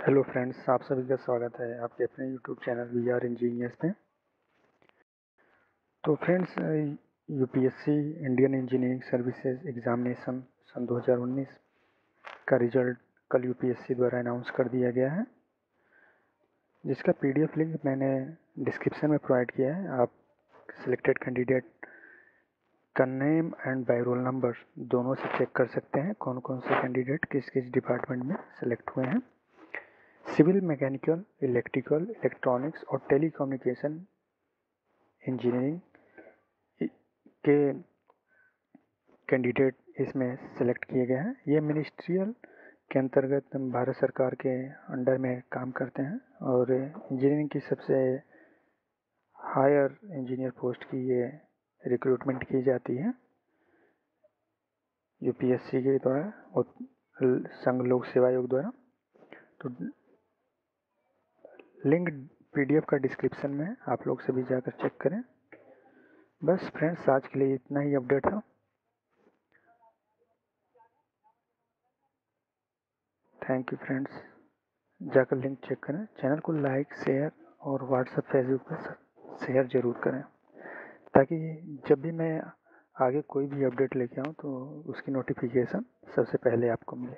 Hello friends आप सभी का स्वागत है आपके अपने YouTube channel we are engineers में तो friends UPSC Indian engineering services examination सन 2019 का रिज़ल्ट कल यूपीएससी द्वारा अनाउंस कर दिया गया है। जिसका पीडीएफ लिंक मैंने डिस्क्रिप्शन में प्रोवाइड किया है। आप सिलेक्टेड कैंडिडेट का name and by roll number दोनों से चेक कर सकते हैं कौन कौन से कैंडिडेट किस किस डिपार्टमेंट में सेलेक्ट हुए हैं। सिविल, मैकेनिकल, इलेक्ट्रिकल, इलेक्ट्रॉनिक्स और टेलीकम्युनिकेशन इंजीनियरिंग के कैंडिडेट इसमें सेलेक्ट किए गए हैं। ये मिनिस्ट्रियल के अंतर्गत भारत सरकार के अंडर में काम करते हैं और इंजीनियरिंग की सबसे हायर इंजीनियर पोस्ट की ये रिक्रूटमेंट की जाती है। यूपीएससी के द्वारा और संघ लोक सेवा आयोग द्वारा। तो लिंक पीडीएफ का डिस्क्रिप्शन में आप लोग सभी जाकर चेक करें। बस फ्रेंड्स, आज के लिए इतना ही अपडेट था। थैंक यू फ्रेंड्स जाकर लिंक चेक करें। चैनल को लाइक शेयर और व्हाट्सएप फेसबुक पर शेयर ज़रूर करें। ताकि जब भी मैं आगे कोई भी अपडेट लेके आऊँ तो उसकी नोटिफिकेशन सबसे पहले आपको मिले।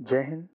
जय हिंद।